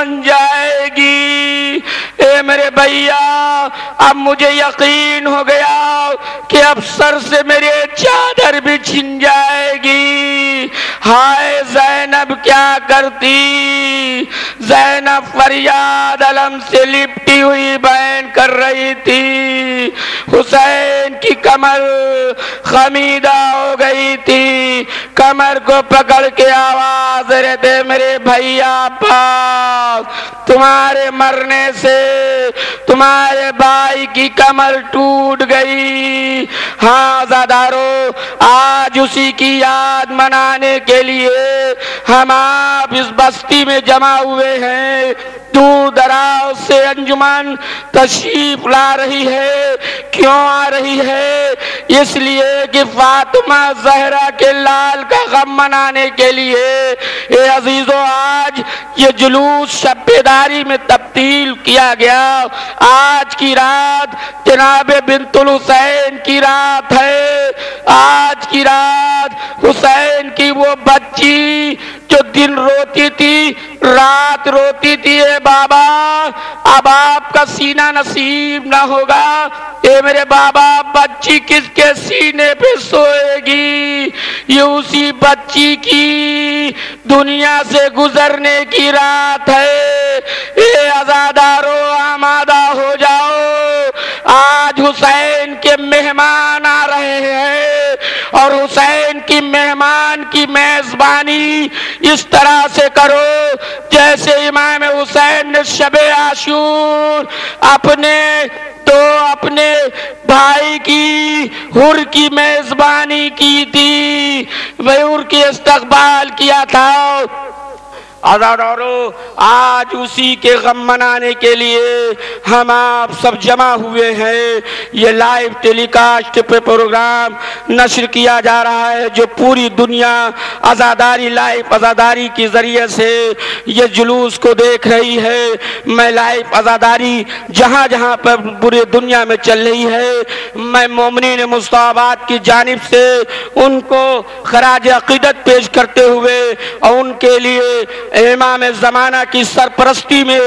बन जाएगी। ए मेरे भैया, अब मुझे यकीन हो गया कि अब सर से मेरे चादर भी छिन जाएगी। हाय जैनब, क्या करती? जैनब फरियाद अलम से लिपटी हुई बहन कर रही थी। हुसैन की कमर खमीदा हो गई थी। कमर को पकड़ के आवाज़ रहते, मेरे भैया पास। तुम्हारे मरने से तुम्हारे भाई की कमर टूट गई। हाँ आजादारो आज उसी की याद मनाने के लिए हम आप इस बस्ती में जमा हुए हैं। दूर दराज से अंजुमन तशरीफ़ ला रही है। क्यों आ रही है? इसलिए कि फातिमा जहरा के लाल का गम मनाने के लिए ये अजीजो, आज ये जुलूस शब्बेदारी में तब्दील किया गया। आज की रात जनाब बिनतुल हुसैन की रात है। आज की रात हुसैन की वो बच्ची जो दिन रोती थी, रात रोती थी, ए बाबा, अब आपका सीना नसीब ना होगा। ए मेरे बाबा, बच्ची किसके सीने पे सोएगी? ये उसी बच्ची की दुनिया से गुजरने की रात है। ये आजादारो आमादा हो जाओ। आज हुसैन के मेहमान आ रहे हैं और हुसैन की मेहमान की मेजबानी इस तरह से करो, जैसे इमाम हुसैन ने शब आशूर अपने तो अपने भाई की, हुर की मेजबानी की थी। वह हुर की इस्तकबाल किया था। अदारो, आज उसी के गम मनाने के लिए हम आप सब जमा हुए हैं। ये लाइव टेलीकास्ट पे प्रोग्राम नशर किया जा रहा है, जो पूरी दुनिया आज़ादारी लाइव आज़ादारी के ज़रिए से ये जुलूस को देख रही है। मैं लाइव आज़ादारी जहाँ जहाँ पर पूरी दुनिया में चल रही है। मैं मोमिन मुस्ताबाद की जानब से उनको खराज अकीदत पेश करते हुए और उनके लिए इमाम जमाना की सरपरस्ती में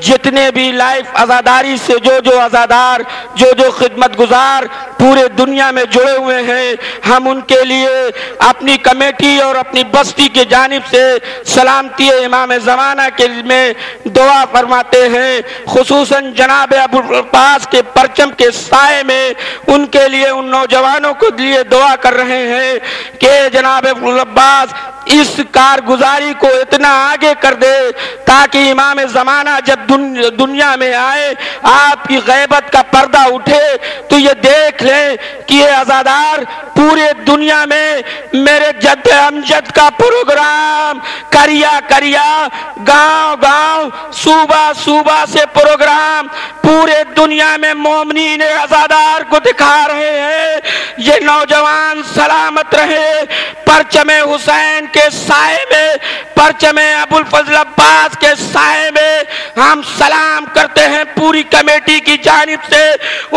जितने भी लाइफ आज़ादारी से जो जो आज़ादार, जो जो खिदमत गुजार पूरे दुनिया में जुड़े हुए हैं, हम उनके लिए अपनी कमेटी और अपनी बस्ती के जानब से सलामती इमाम जमाना के में दुआ फरमाते हैं। खसूस जनाब अबुलपास के परचम के साय में उनके लिए, उन नौजवानों को लिए दुआ कर रहे हैं कि जनाब अब्बास, इस कारगुजारी को इतना आगे कर दे ताकि इमाम जमाना जब दुन, दुनिया में आए आपकी गैबत का पर्दा उठे तो ये देख ले कि ये आजादार पूरे दुनिया में मेरे जद अमजद का प्रोग्राम करिया करिया गाँव गाँव सूबा सूबा से प्रोग्राम पूरे दुनिया में मोमनी ने आजादार को दिखा रहे हैं। ये नौजवान सलामत रहे परचमे हुसैन के साय में परचमे अबुल फजल अब्बास के साय में हम सलाम करते हैं पूरी कमेटी की जानब से।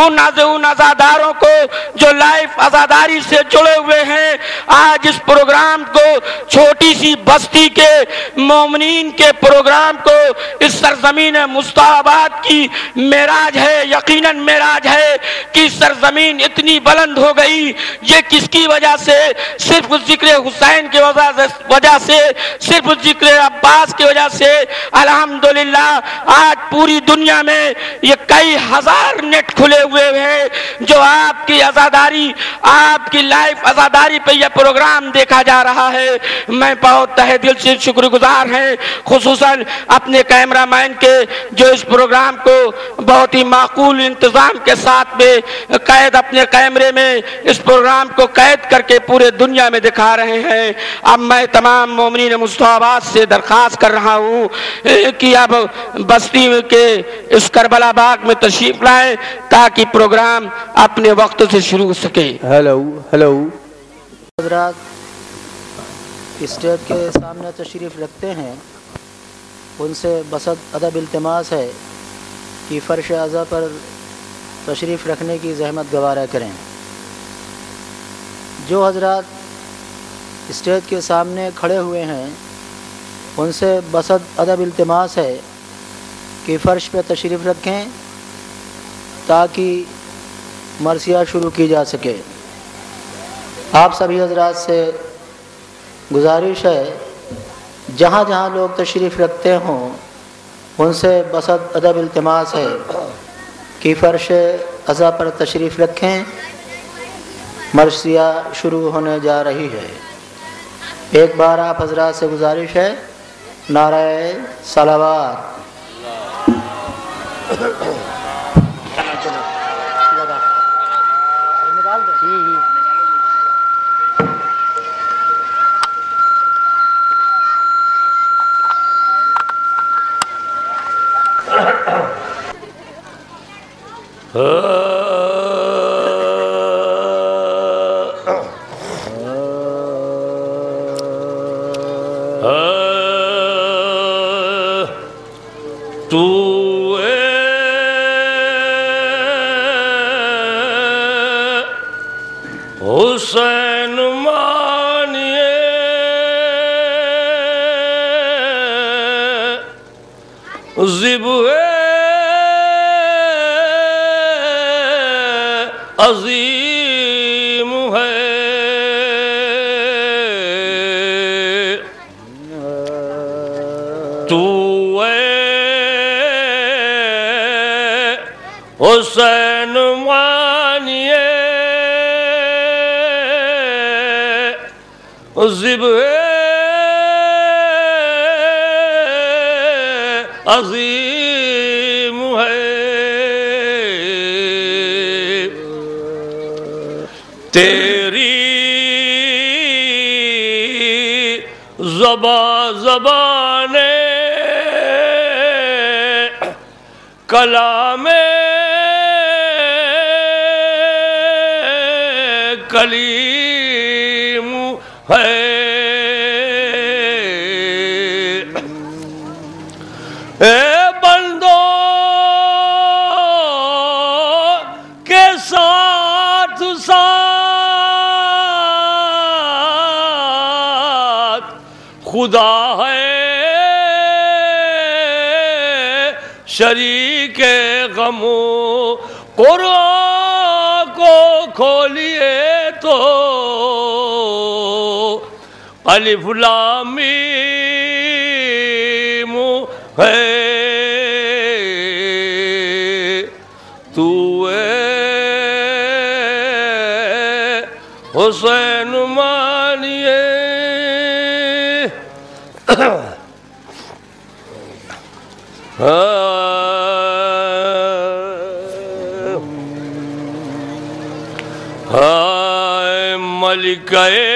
उन उन आजादारों को जो लाइफ आजादारी से जुड़े हुए हैं, आज इस प्रोग्राम को, छोटी सी बस्ती के मोमिन के प्रोग्राम को इस सरजमीन मुस्ताबाद की मेराज है, यकीनन मेराज है कि सरजमीन इतनी बुलंद हो गई। ये किसकी वजह से? सिर्फ़ ज़िक्र हुसैन की वजह से, सिर्फ़ ज़िक्र अब्बास की वजह से, अल्हम्दुलिल्लाह, आज पूरी दुनिया में ये कई हज़ार नेट खुले हुए हैं जो आपकी आज़ादारी, आपकी लाइफ आज़ादारी पे यह प्रोग्राम देखा जा रहा है। मैं बहुत तहे दिल से शुक्रगुजार हैं खसूस अपने कैमरा मैन के, जो इस प्रोग्राम को बहुत ही माकूल इंतज़ाम के साथ में कैद अपने कैमरे में इस प्रोग्राम को कैद करके पूरे दुनिया में दिखा रहे हैं। अब मैं तमाम मोमिन मुस्ताबाद से दरख्वास्त कर रहा हूँ कि अब बस्ती के इस करबला बाग में तशरीफ़ लाए ताकि प्रोग्राम अपने वक्त से शुरू हो सके। Hello hello. हजरात स्टेज के सामने तशरीफ़ रखते हैं। उनसे बसद अदब इल्तमास है कि फ़र्श अज़ा पर तशरीफ़ रखने की जहमत गवारा करें। जो हजरात स्टेज के सामने खड़े हुए हैं उनसे बसद अदब इल्तमास है कि फ़र्श पर तशरीफ़ रखें ताकि मरसिया शुरू की जा सके। आप सभी हजरात से गुजारिश है, जहाँ जहाँ लोग तशरीफ़ रखते हों, उनसे बसत अदब इल्तमास है कि फ़र्श अज़ा पर तशरीफ़ रखें। मरसिया शुरू होने जा रही है। एक बार आप हजरात से गुजारिश है नाराय सलावात तू जबा जबाने कलाम कलीम है। शरीक गमो कुरान को खोलिए तो। अलिफ लामी है। तू हुसैन मानिए मलिकाए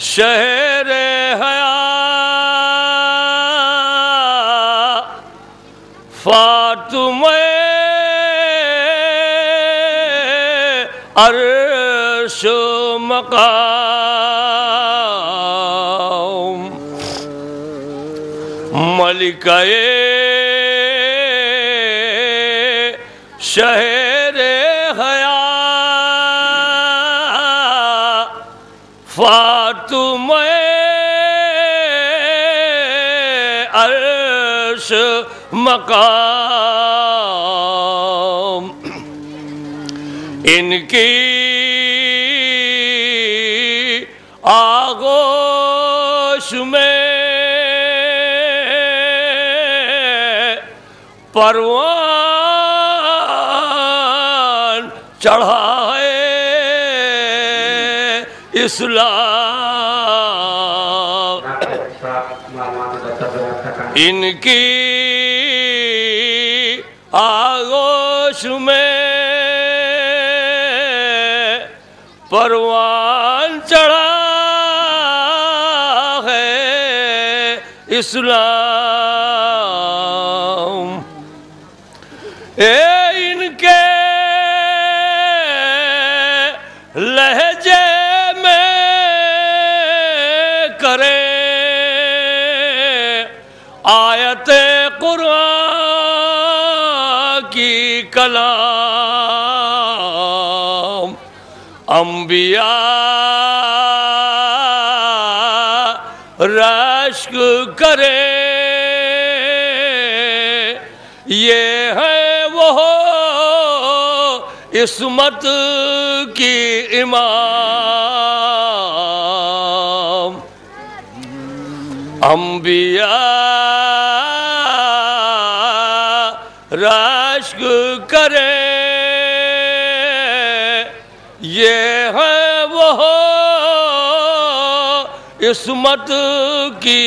शहर हया। फातुम अर्श मकाम। मलिकाए मकाम। इनकी आगोश में परवान चढ़ा है इस्लाम इनकी आगोश में परवान चढ़ा है इस्लाम। ए कलाम अंबिया रश्क करे। ये है वो इसमत की इमाम। अंबिया करे। ये है वो इसमत की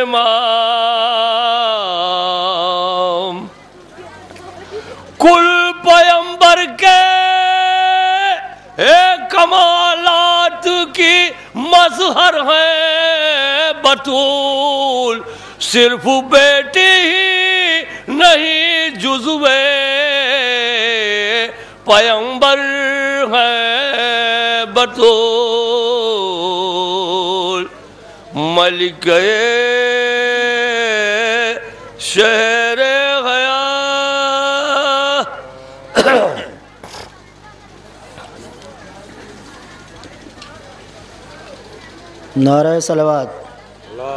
इमाम। कुल पयंबर के कमालात की मजहर है बतूल। सिर्फ़ बेटी ही नहीं जुजवे पयंबर है बतूल। मलिक शहर गया नारा सलवात बला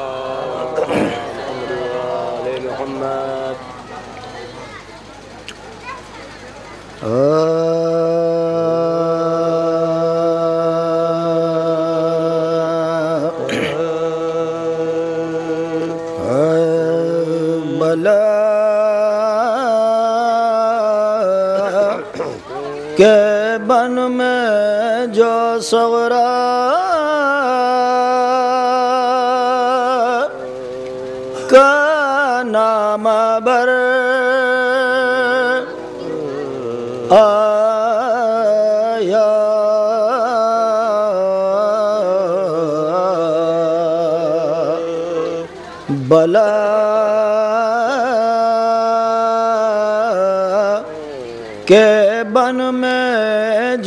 के बन में जो सगरा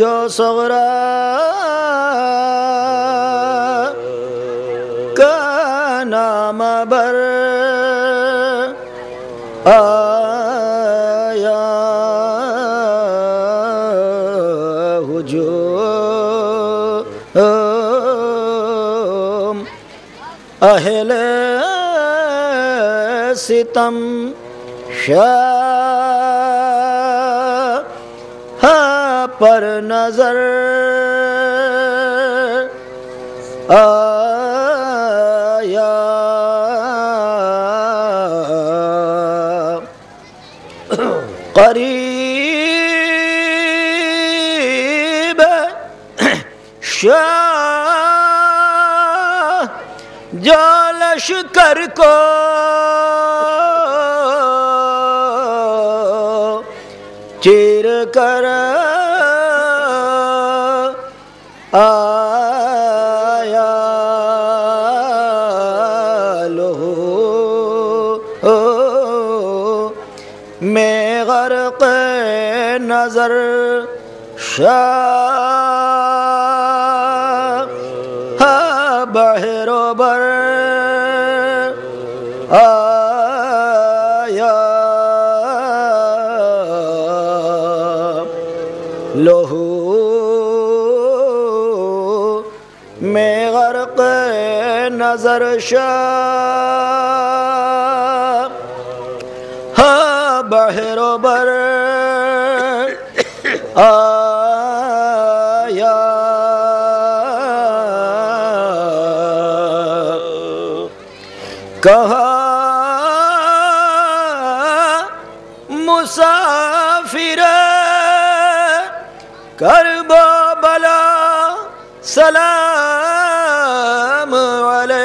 जो सगरा का नाम बर आया हुजूम। अहल सितम शाह पर नज़र आया। करीब शाह जो लश्कर को नज़र शाह बहरोबर आया लोहू में गर्क नज़र शाह। बहरोबर आया। कहा मुसाफिर कर बला सलाम अलैक।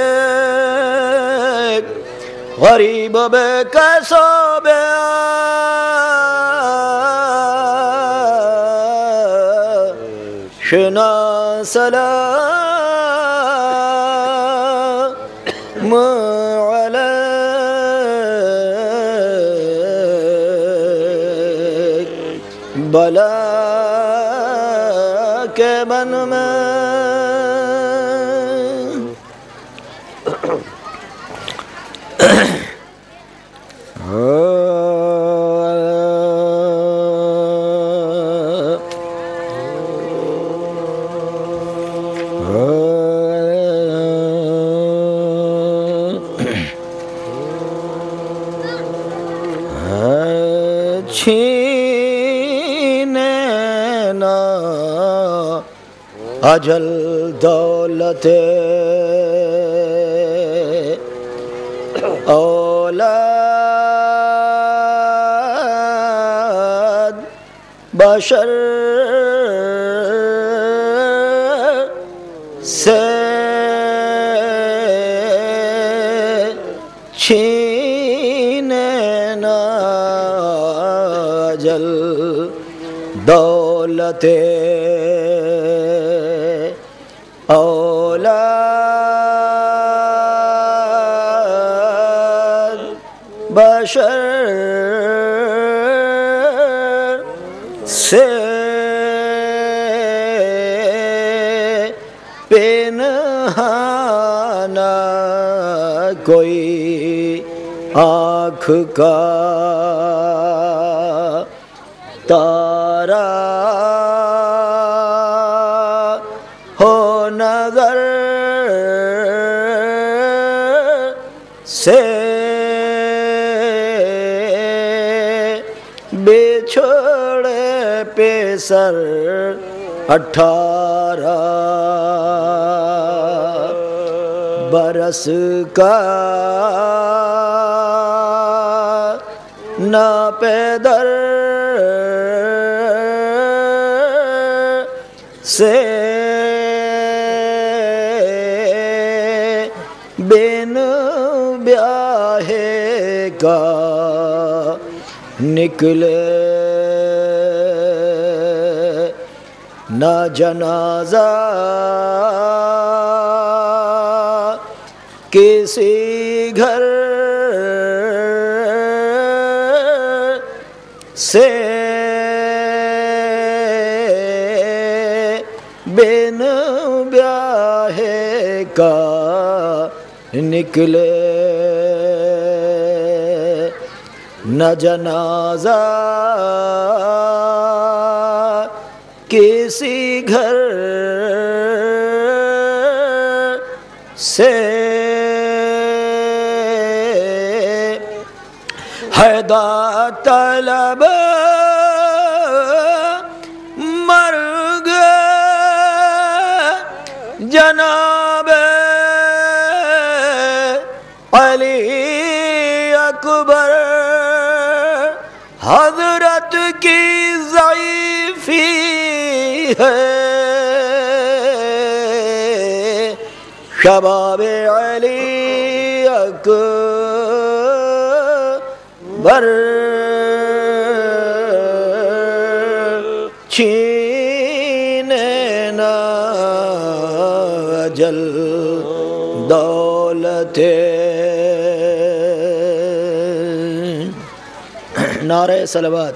गरीब बे कैसो सलाम अलैक बला अजल दौलत औलाद बशर से छीने ना जल दौलते बशर से पेनहाना कोई आँख का सर अठारह बरस का न पैदर से बिन ब्याहे का निकले न जनाजा किसी घर से बिन ब्याहे का निकले। न जनाजा किसी घर से हैदा तलब शबाब अली अकबर। छीने ना जल दौलते नारे सलवात।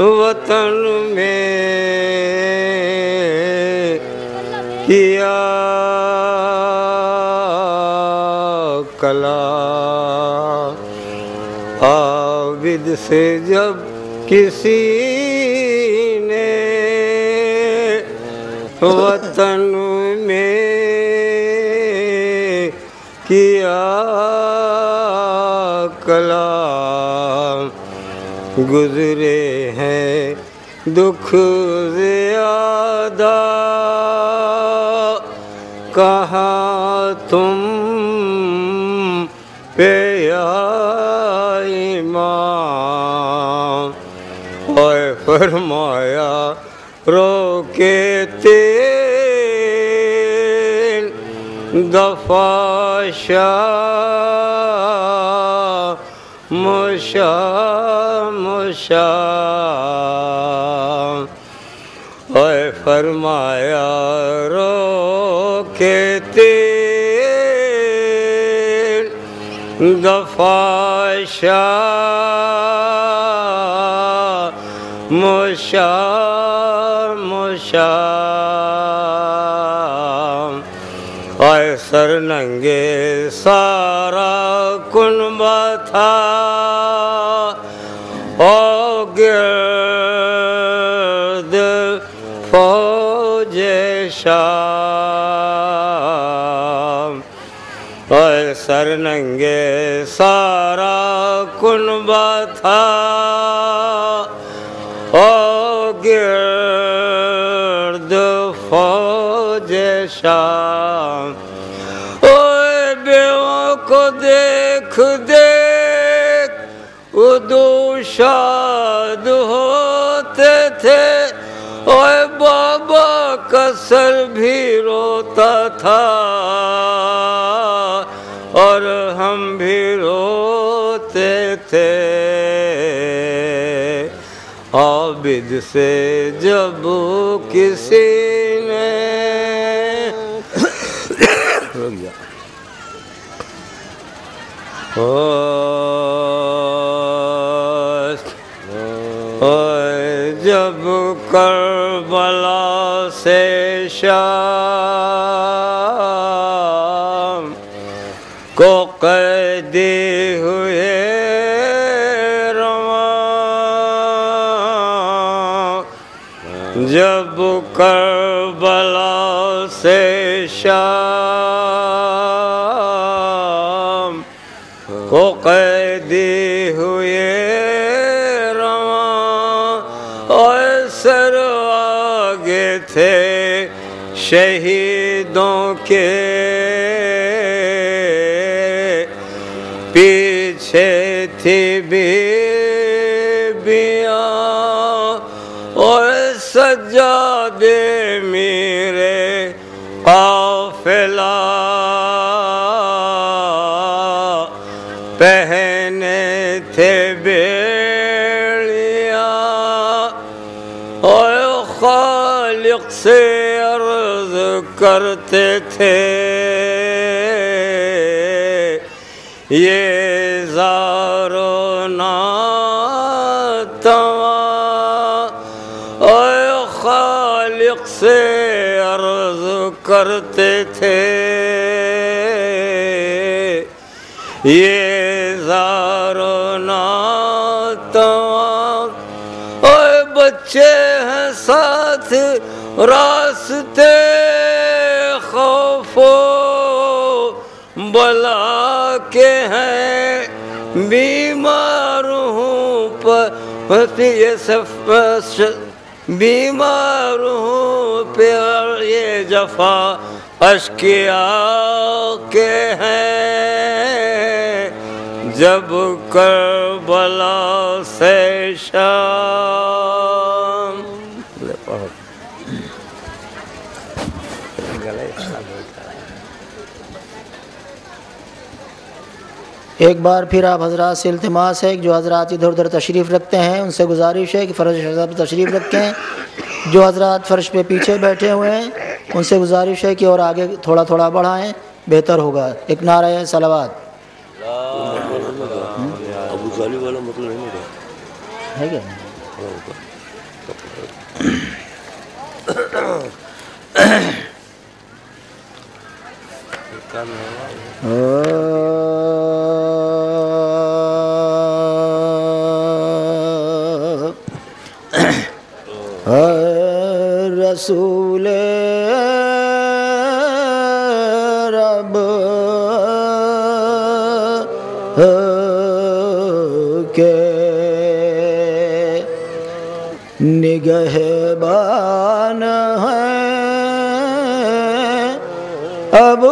वतन में किया कला। आबिद से जब किसी ने वतन में किया कला गुजरे हैं दुख ज़्यादा। कहाँ तुम पे और फरमाया रोके तेल दफ़ा शाह। मुशा मुशा। और फरमाया रोके तेल दफ़ा शाह मुशा मुशा। आय सर नंगे कुनबा था। ओ गिर्द फौज शाम ओए सर कुनबा था। ओ गिर्द फौज शाम, ओए बेवों को देख देख उदू शाद होते थे और बाबा कसर भी रोता था। और हम भी रोते थे। आबिद से जब किसी ने रुक जा। ओ करबला से शाम को कैदी हुए जब करबला से शाम शहीदों के पीछे थी बीबियाँ और सजादे मेरे काफिला। पहने थे बेड़िया और खालिक से अर्ज़ करते थे। ये जारो और खालिक से अर्ज़ करते थे। ये जारो और बच्चे हैं साथ रास्ते सफ बीमार हूँ प्यार ये जफा अशकिया के हैं। जब करबला से शाम। एक बार फिर आप हजरात से इल्तमास है जो हजरात इधर उधर तशरीफ़ रखते हैं उनसे गुजारिश है कि फ़र्श पर तशरीफ़ रखें। जो हजरात फ़र्श पे पीछे बैठे हुए हैं उनसे गुजारिश है कि और आगे थोड़ा थोड़ा बढ़ाएँ बेहतर होगा। एक नारा है वाला मतलब होगा। है रसूल रब। के निगहबान है। अब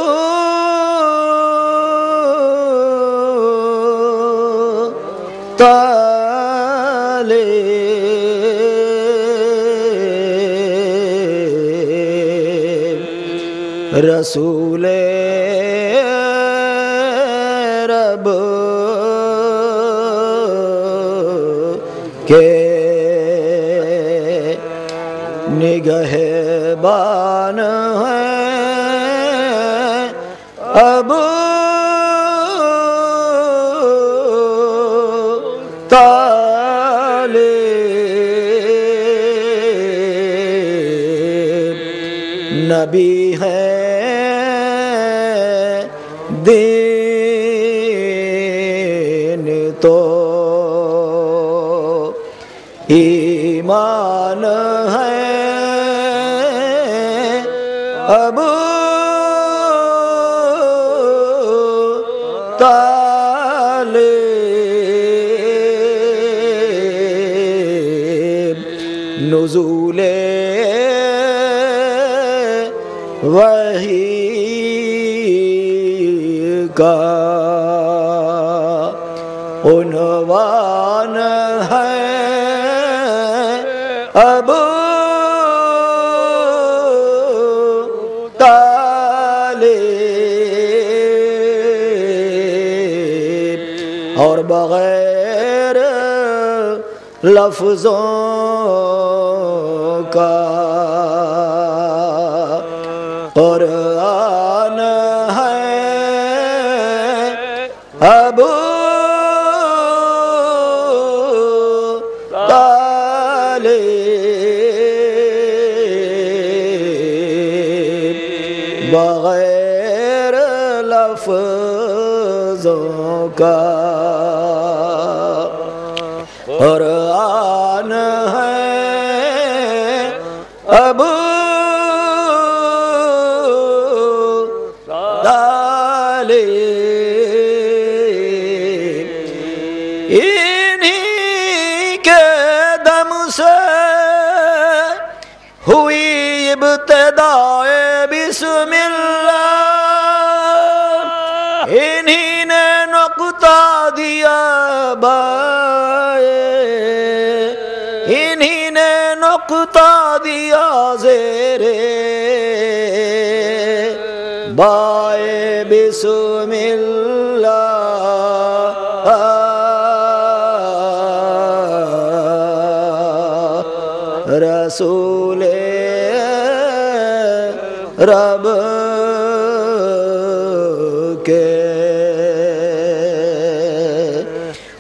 रसूले रब के निगह बान अब ताले नबी है ईमान है। अब ताले नुजूले वही का बगैर लफ्ज़ों का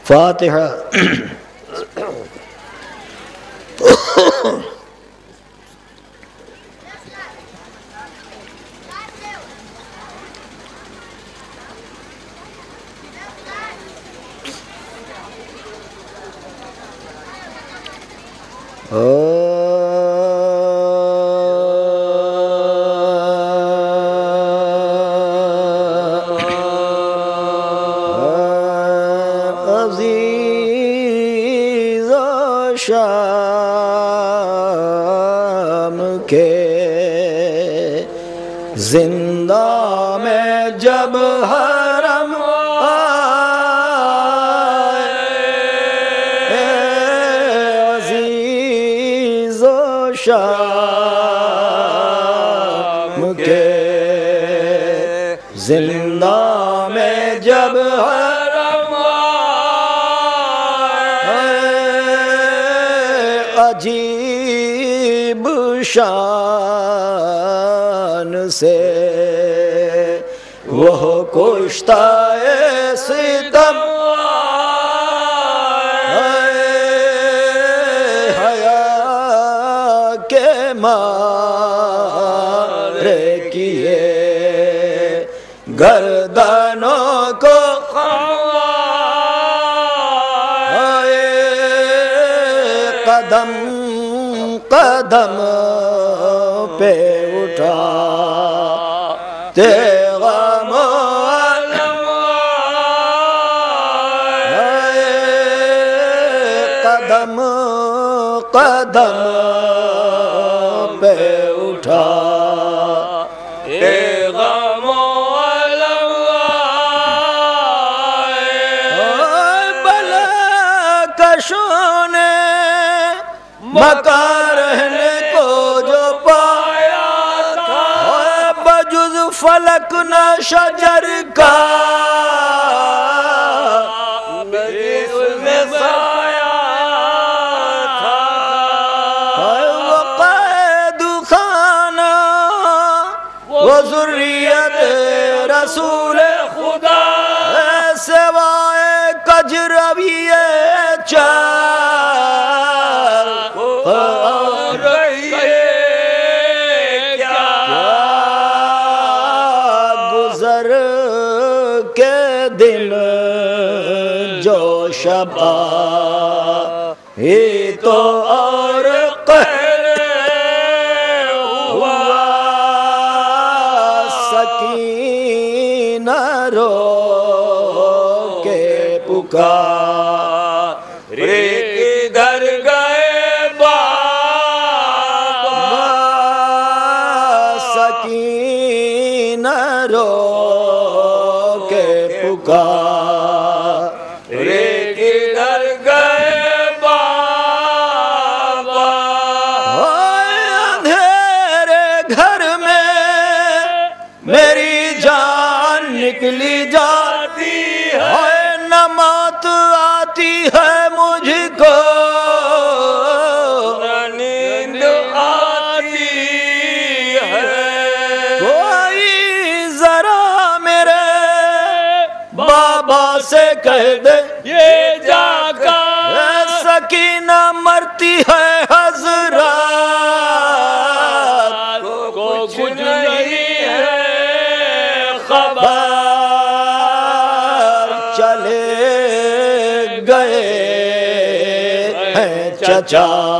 फातिहा जब हरम अज़ीज़ शाम के ज़िंदा में जब हरम अजीब शान कुश्ता सितम हया के मारे किए गर्दनों को कदम कदम मका रहने को जो पाया था। फलक न शजर का। वो जुर्रियत रसूल पुकार है हजरा को कुछ नहीं है खबर खबर। चले गए हैं चचा।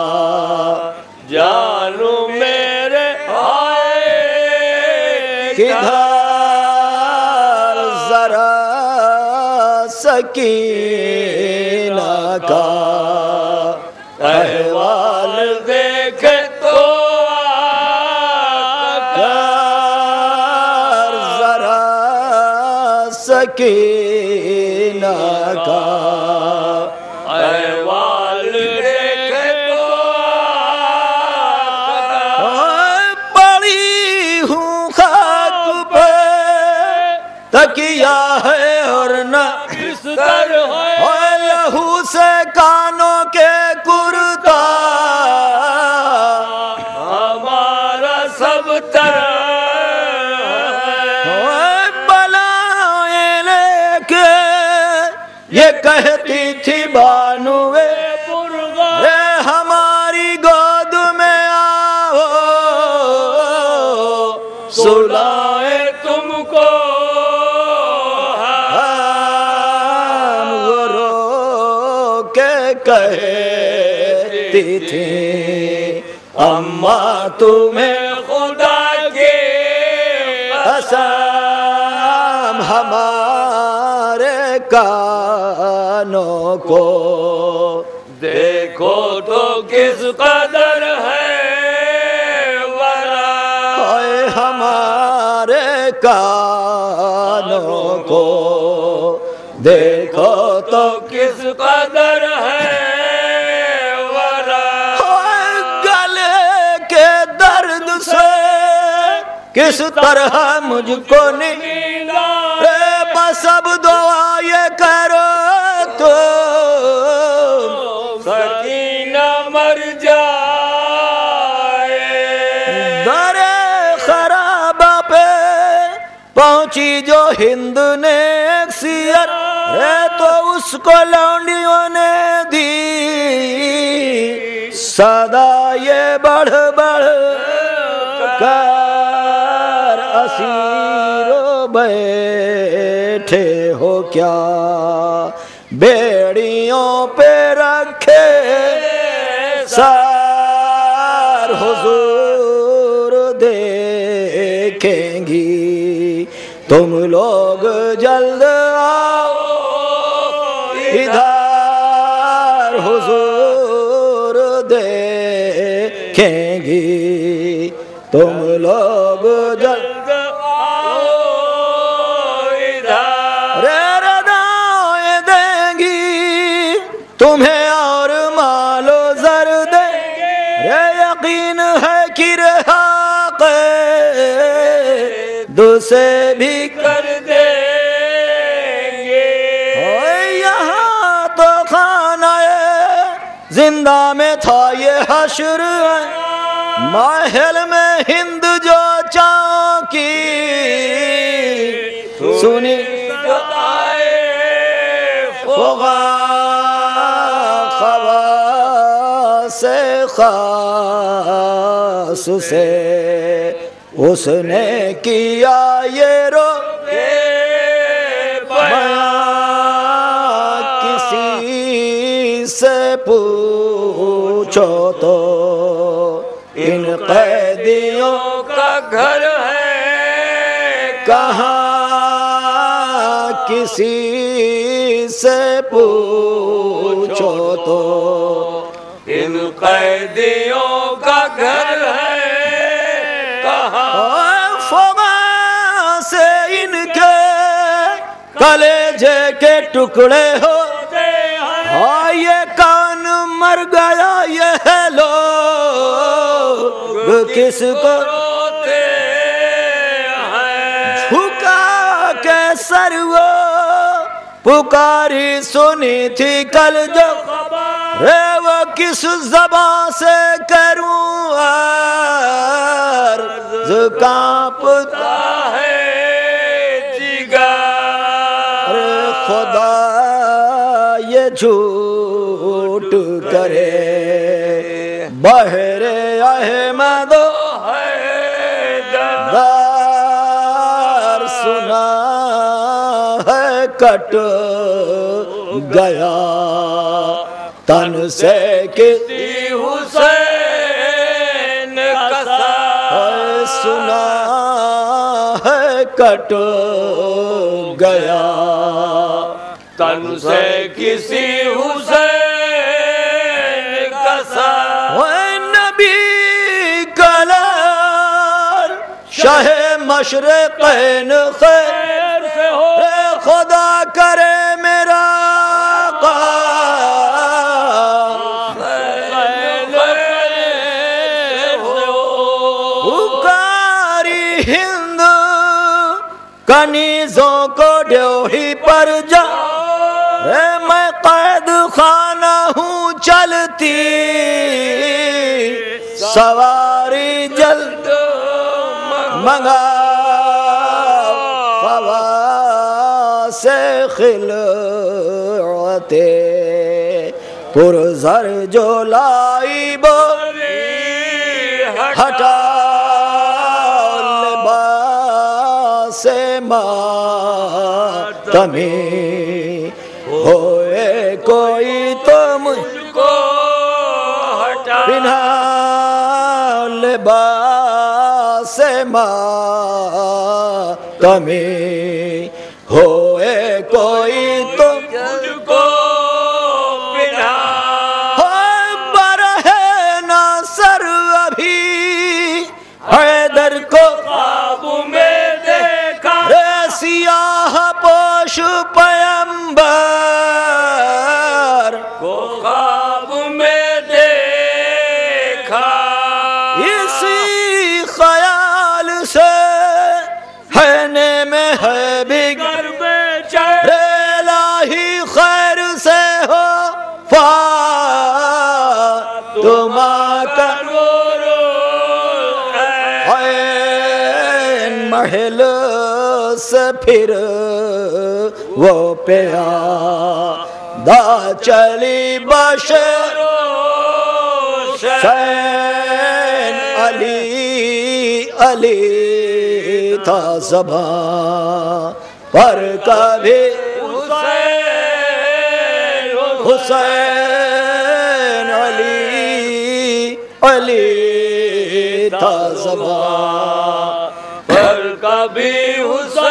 सकीना अम्मा तुम्हें खुदा के कसम हमारे कानों को। देखो तो किस कदर है वरा। हमारे कानों को। देखो तो किस कदर किस तरह मुझको बस अब दुआ ये करो तो सकीना मर जाए। दरे खराबा पे पहुँची जो हिंद ने सियर। रे तो उसको लौंडियों ने दी। सदा ये बढ़ बढ़ कर असीरो बैठे हो क्या? बेड़ियों पे रखे सार हुजूर देखेंगी। तुम लोग जल्द आओ, इधर हुजूर देखेंगी। तुम लोग जल्द यकीन है कि रेहाक दूसरे भी कर दे तो खाना ज़िंदा में था ये हशर महल में हिंद जो चौकी। सुनी सास से उसने किया ये रो किसी से पूछो तो इन कैदियों का घर है, कहाँ? किसी से पूछो तो इन कैदियों का घर कहाँ फमा से इनके कलेजे के टुकड़े हो। हाँ ये कान मर गया ये लोग किसको झुका के सर वो पुकारी सुनी थी कल जो रे किस जबान से करूँ कांपता है जिगर। खुदा, ये झूठ करे। बहरे अहमद सुना है कट गया। से किसी हुसैन कसा सुना है कट गया। तन से किसी हुसैन कसा नबी कलार शाह मशरक़ैन खैर। से हो। खुदा करे कनीजों को ड्योही पर जा। रे मैं कैद खाना हूँ चलती। सवारी जल्द मंगा। से खिलते। पुरजर जो लाई बोली हटा। मातमी होए कोई तो मुझको हटा बिना लिबास मातमी होए कोई पोश पयंबर को ख्वाब में देखा। इसी ख्याल से हैने में है चढ़ लाही खैर से हो फातुमा का रो रो है ऐन महल से फिर वो प्या दा चली बशर सैन अली अली था सभा पर कभी हुसैन अली अली था सभा पर कभी हुसैन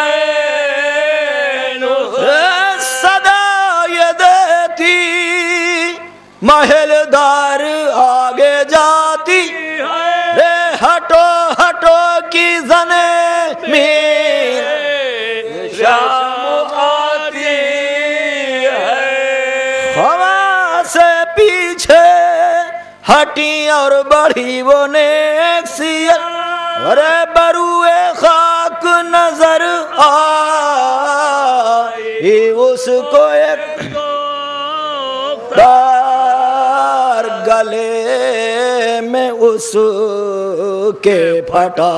और बढ़ी वो नेक्सियत अरे बरुए खाक नज़र आई, उसको एक तार गले में उसके फटा।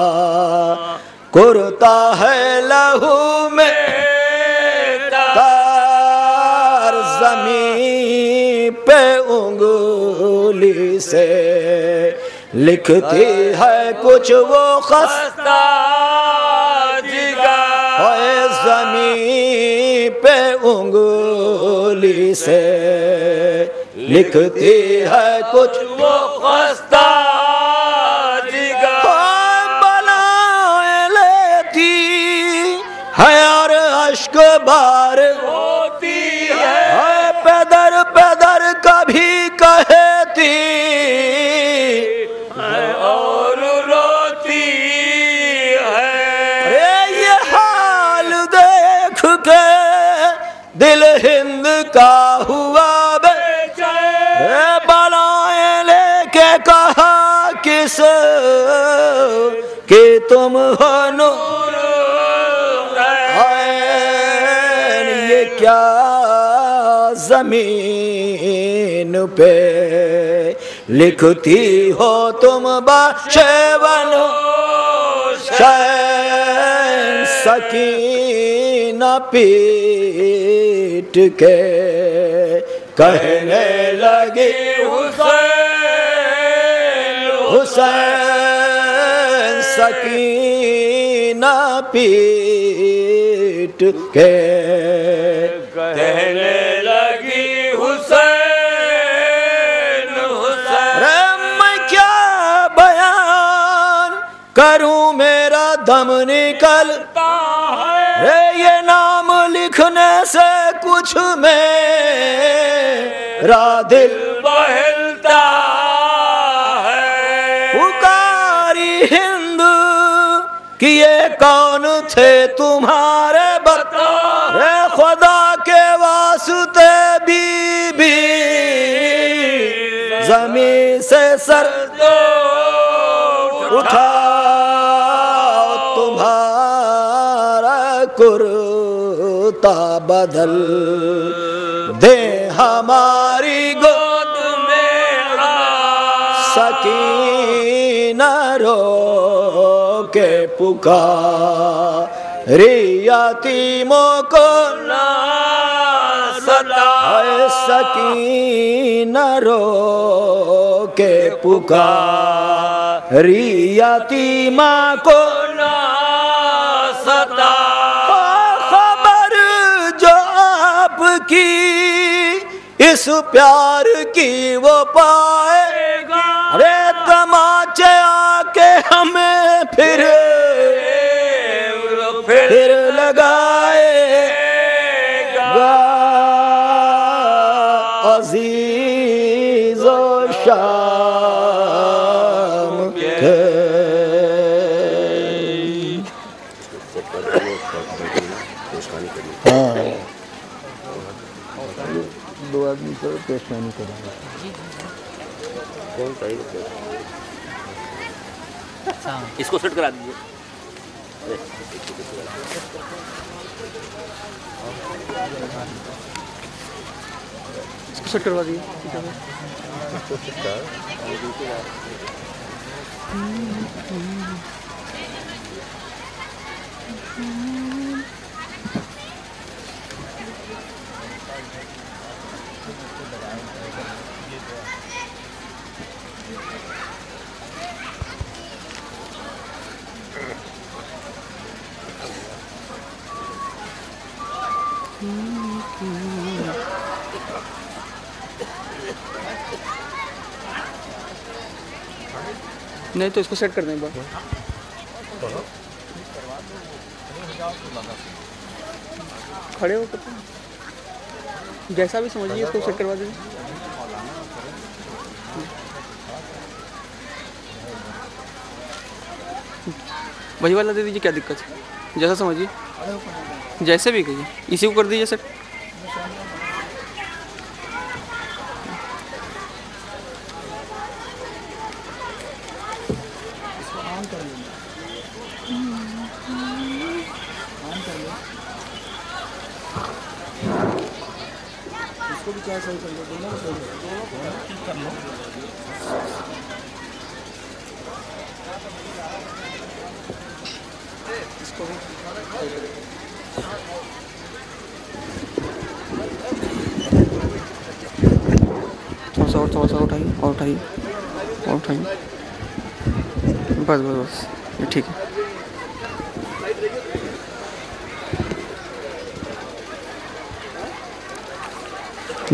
कुर्ता है लहू में तार ज़मीन पे उंगली से लिखती है कुछ वो खस्ता है जमी पे उंगली से लिखती है कुछ वो खस्ता का हुआ बलाए लेके कहा किस? कि तुम हो नूर ये क्या ज़मीन पे लिखती हो तुम बाशेवन सकीना पीट के कहने लगी हुसैन हुसैन सकीना पीट के कहने लगी हुसैन हुसैन। मैं क्या बयान करूँ, मेरा दम निकलता है। ये लिखने से कुछ में रा दिल बदल दे हमारी गोद में सकीना रो के पुकार यतीमों को सदा है सकीना रो के पुकार यतीमा को सदा इस प्यार की वो पाएगा अरे तमाचे आके हमें फिर फिर लगाए आदमी को पेशवानी करेंगे इसको सेट करा दीजिए। इसको सेट करवा दिए नहीं तो इसको सेट कर दें एक खड़े हो जैसा भी समझिए इसको सेट करवा दीजिए। वही वाला दे दीजिए, क्या दिक्कत है? जैसा समझिए। जैसे भी कहिए। इसी को कर दीजिए सेट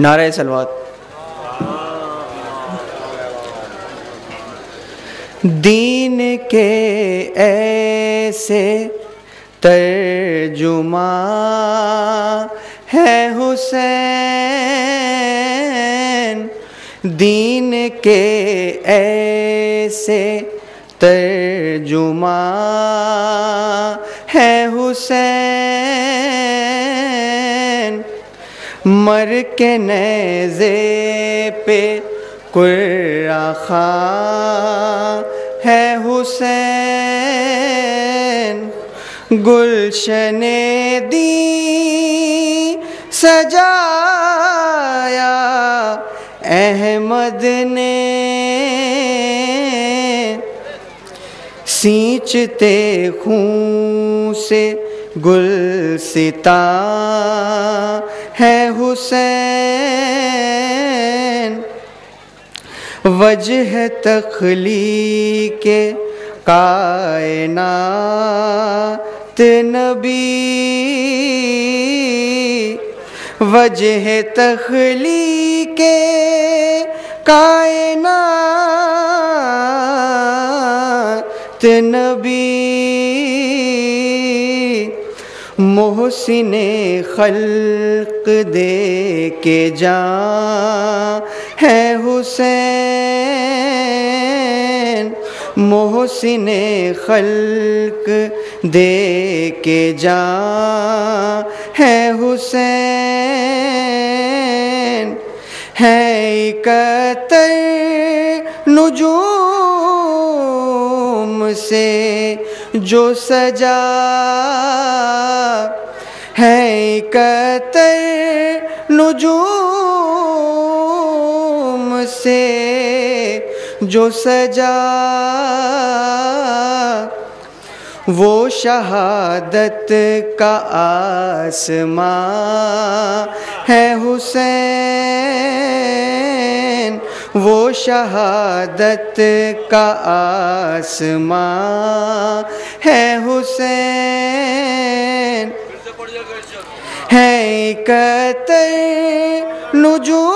नारे सलवा दीन के ऐसे तर्जुमा है हुसैन। दीन के ऐसे तर्जुमा मर के नैजे पे कुर्रा खा है हुसैन। गुलशन दी सजाया अहमद ने। सींचते खून से गुलसिता है हुसैन। वजह तखली के कायनात नबी। वजह तखलीक कायनात नबी। मोहसिन खल्क दे के जा, है हुसैन। मोहसिन खल्क दे के जा, है हुसैन। है कतर नुजूम से जो सजा है कतर नुजूम से जो सजा वो शहादत का आसमां है हुसैन वो शहादत का आसमां है हुसैन। है कतर नुजूम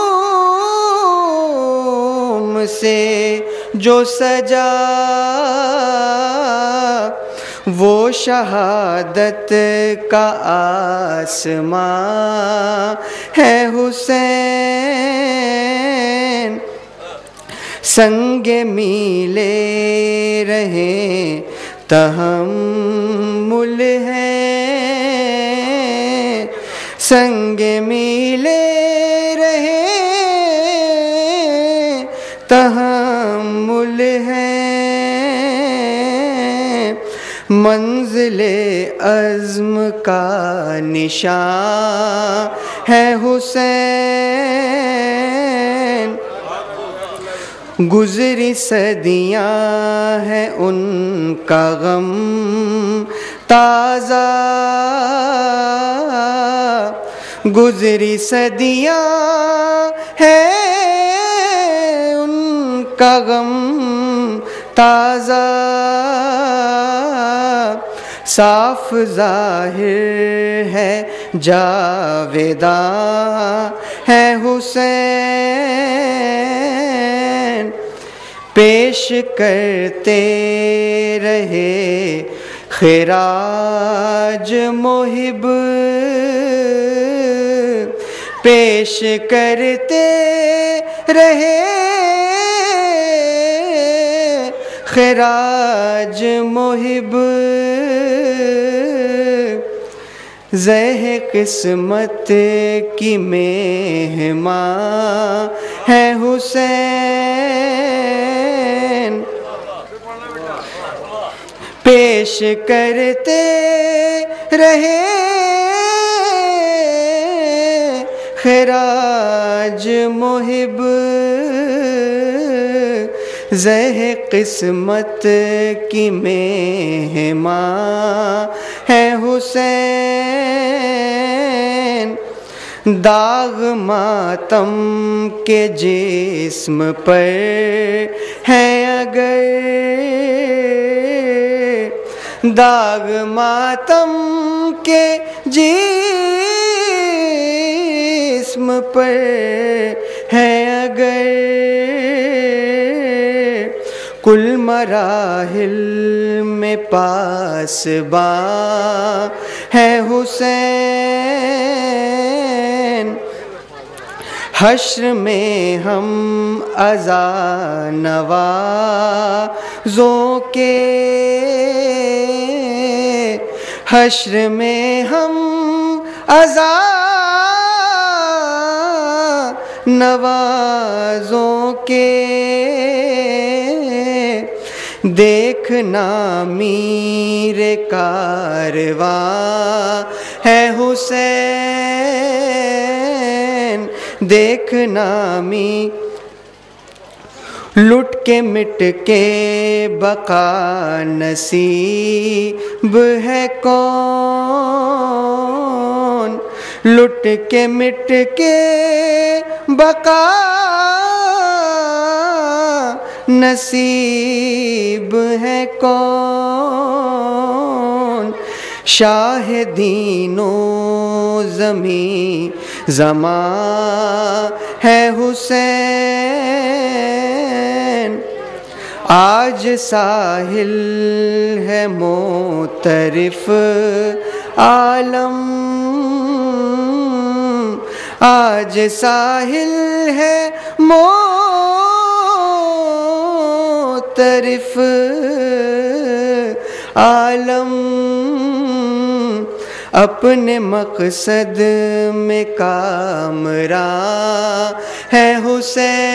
से जो सजा। वो शहादत का आसमां है हुसैन। संग मिले रहे। तहमुल है। संग मिले रहे। तहमुल है। मंजिल अज़्म का निशान है हुसैन। गुजरी सदियाँ हैं उनका गम ताज़ा। गुजरी सदियाँ हैं उनका गम ताज़ा। साफ़ ज़ाहिर है जावेदा है हुसैन। पेश करते रहे खिराज मोहिब। पेश करते रहे खिराज मोहिब जह किस्मत की मेहमान है हुसैन। पेश करते रहे खराज मोहिब। जह किस्मत की मेहमान है हुसैन। दाग मातम के जिस्म पर है अगर। दाग मातम के जिस्म पर है अगर। कुल मराहिल में पास है हुसैन। हश्र में हम अजा नवाजों के। हश्र में हम अजा नवाजों के। देखना मीर कारवा है हुसैन। देखना मी लुट के मिट के बका नसीब है कौन? लुट के मिट के बका नसीब है कौन? शाहिदीनो जमी जमा है हुसैन। आज साहिल है मोतरिफ आलम। आज साहिल है मोतरिफ आलम अपने मकसद में कामरा है हुसैन।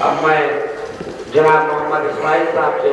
अब मैं जनाब मोहम्मद इस्माइल साहब से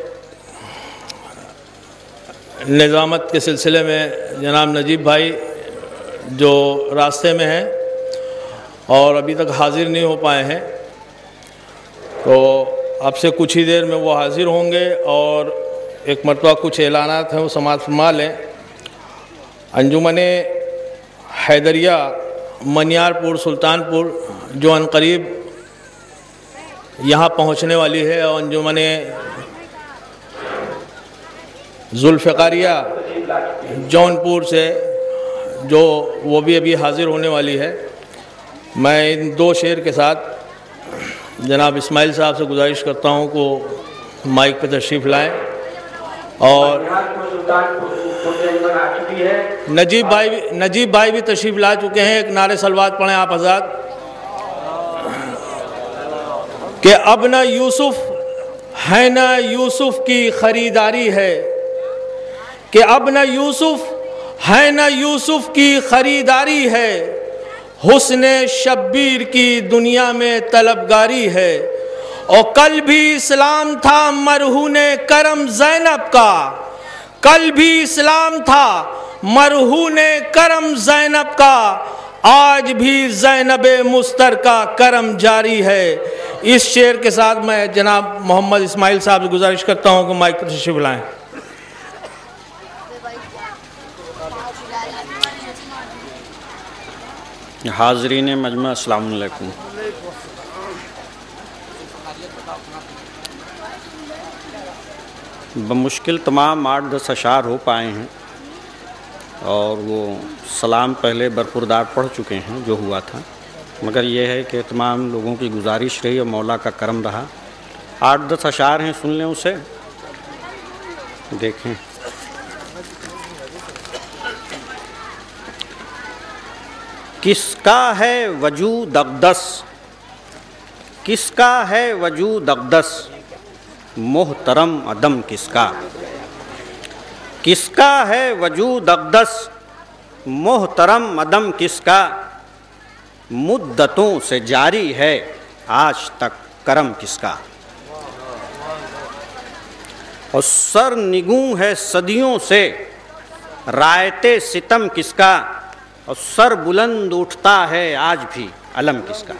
निज़ामत के सिलसिले में जनाब नजीब भाई जो रास्ते में हैं और अभी तक हाज़िर नहीं हो पाए हैं तो अब से कुछ ही देर में वो हाज़िर होंगे और एक मरतबा कुछ ऐलानात हैं वो समाज फरमा लें। अंजुमन हैदरिया, मनियारपुर, सुल्तानपुर, जो अनकरीब यहाँ पहुँचने वाली है, और अंजुमन जुल्फ़ारिया जौनपुर से, जो वो भी अभी हाज़िर होने वाली है। मैं इन दो शेर के साथ जनाब इस्माइल साहब से गुजारिश करता हूँ को माइक पर तशरीफ़ लाएँ। और नजीब भाई भी, नजीब भाई भी तशरीफ़ ला चुके हैं। एक नारे सलवात पढ़ें आप आज़ाद। कि अब न यूसुफ, है न यूसुफ की ख़रीदारी है। कि अब न यूसुफ है न यूसुफ की ख़रीदारी है। हुसन शब्बीर की दुनिया में तलबगारी है। और कल भी इस्लाम था मरहून करम जैनब का। कल भी इस्लाम था मरहून करम जैनब का। आज भी जैनब मुस्तर का करम जारी है। इस शेर के साथ मैं जनाब मोहम्मद इस्माइल साहब से गुजारिश करता हूँ कि माइक तशरीफ़ हाजरीन मजमा अलैक्म। बमुश्किल तमाम आठ दस अशार हो पाए हैं और वो सलाम पहले बरपुरदार पढ़ चुके हैं, जो हुआ था। मगर यह है कि तमाम लोगों की गुजारिश रही और मौला का करम रहा। आठ दस अशार हैं, सुन लें उसे। देखें। किसका है वजूद अकदस किसका है वजूद अकदस मोहतरम अदम किसका? किसका है वजूद अकदस मोहतरम अदम किसका? मुद्दतों से जारी है आज तक करम किसका? और सर निगू है सदियों से रायते सितम किसका? और सर बुलंद उठता है आज भी अलम किसका?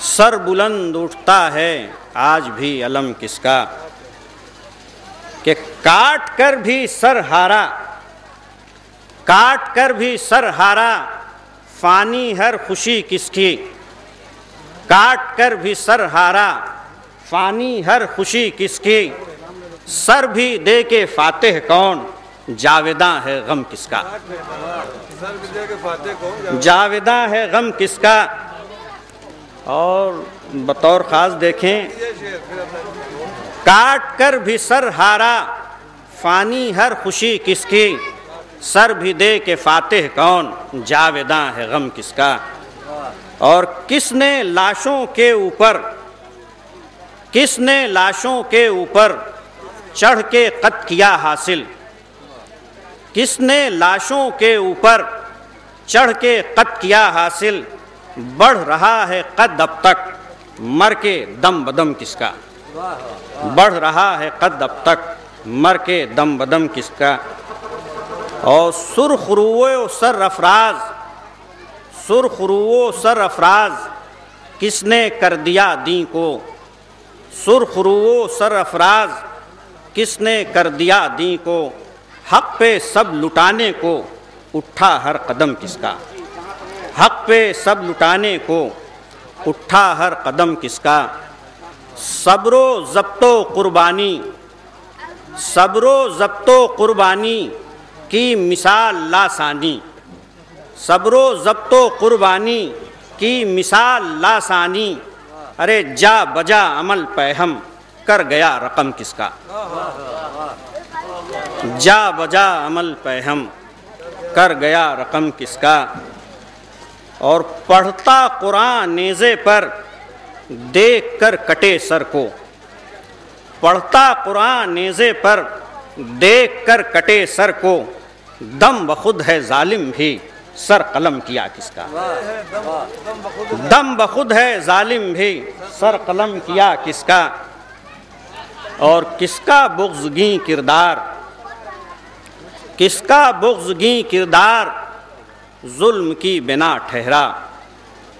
सर बुलंद उठता है आज भी अलम किसका? कि काट कर भी सर हारा, काट कर भी सर हारा, फानी हर खुशी किसकी? काट कर भी सर हारा, फानी हर खुशी किसकी? सर भी दे के फातेह कौन? जावेदा है गम किसका? जावेदा है गम किसका? और बतौर ख़ास देखें, काट कर भी सर हारा, फानी हर खुशी किसकी? सर भी दे के फातेह कौन? जावेदा है गम किसका? और किसने लाशों के ऊपर, किसने लाशों के ऊपर चढ़ के कत किया हासिल? किसने लाशों के ऊपर चढ़ के कत किया हासिल? बढ़ रहा है कद अब तक। मर के दम बदम किसका? बढ़ रहा है कद अब तक। मर के दम बदम किसका? और सुरखरुओ सर अफराज, सुरखरुओ सर अफराज, किसने कर दिया दी को? सुरखरुओ सर अफराज, किसने कर दिया दी को? हक पे सब लुटाने को उठा हर कदम किसका? हक पे सब लुटाने को उठा हर कदम किसका? सब्रो जब्तो कुर्बानी, सब्रो जब्तो कुर्बानी की मिसाल लासानी, सब्रो जब्तो कुर्बानी की मिसाल लासानी। अरे जा बजा अमल पैहम कर गया रकम किसका? जा बजा अमल पे हम। कर गया रकम किसका? और पढ़ता कुरान नेज़े पर देख कर कटे सर को। पढ़ता कुरान नेज़े पर देख कर कटे सर को। दम बखुद है जालिम भी, सर कलम किया किसका? दम बखुद है जालिम भी, सर कलम किया किसका? और किसका बुग्जगी किरदार? किसका बुग्जगी किरदार जुल्म की बिना ठहरा?